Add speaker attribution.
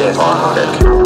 Speaker 1: Dead on deck.